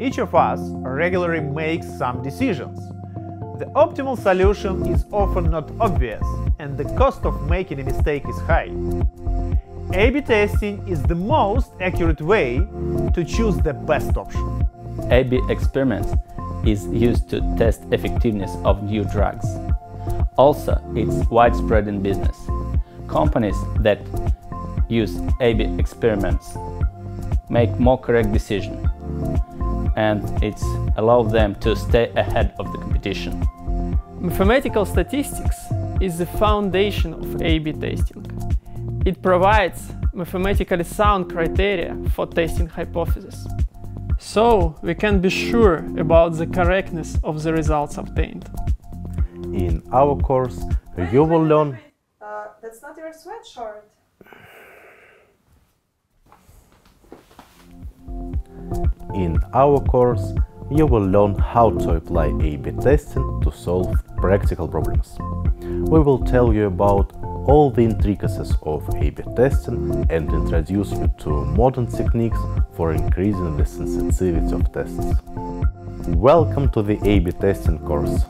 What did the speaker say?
Each of us regularly makes some decisions. The optimal solution is often not obvious, and the cost of making a mistake is high. A-B testing is the most accurate way to choose the best option. A-B experiments is used to test effectiveness of new drugs. Also, it's widespread in business. Companies that use A-B experiments make more correct decisions and it's allows them to stay ahead of the competition. Mathematical statistics is the foundation of A-B testing. It provides mathematically sound criteria for testing hypotheses. So we can be sure about the correctness of the results obtained. In our course, you will learn... Uh, that's not your sweatshirt. Our course, you will learn how to apply A-B testing to solve practical problems. We will tell you about all the intricacies of A-B testing and introduce you to modern techniques for increasing the sensitivity of tests. Welcome to the A-B testing course.